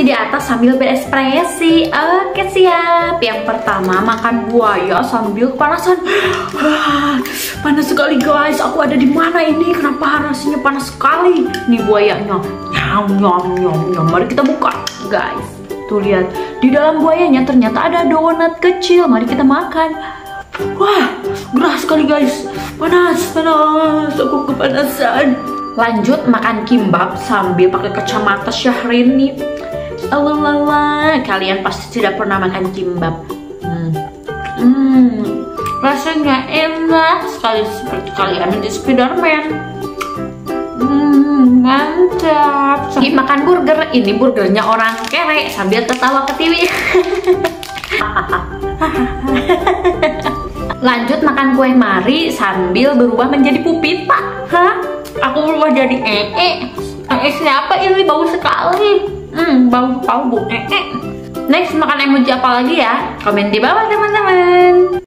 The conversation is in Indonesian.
kunci di atas sambil berekspresi. Oke siap. Yang pertama makan buaya sambil kepanasan. Panas sekali guys. Aku ada di mana ini? Kenapa rasanya panas sekali? Nih buayanya. Nyam nyam nyam nyam. Mari kita buka guys. Tuh lihat di dalam buayanya ternyata ada donat kecil. Mari kita makan. Wah, gerah sekali guys. Panas, panas. Aku kepanasan. Lanjut makan kimbab sambil pakai kacamata Syahrini. Alalala, kalian pasti tidak pernah makan kimbab. Hmm. Hmm. Rasanya enak sekali seperti kalian di Spiderman. Hmm, mantap. Lagi makan burger, ini burgernya orang kere sambil tertawa ke TV. Lanjut makan kue mari sambil berubah menjadi pupita. Hah? Aku berubah jadi ee. Ee siapa ini bau sekali? Bau bau bu ee. Next makan emoji apa lagi ya? Komen di bawah teman-teman.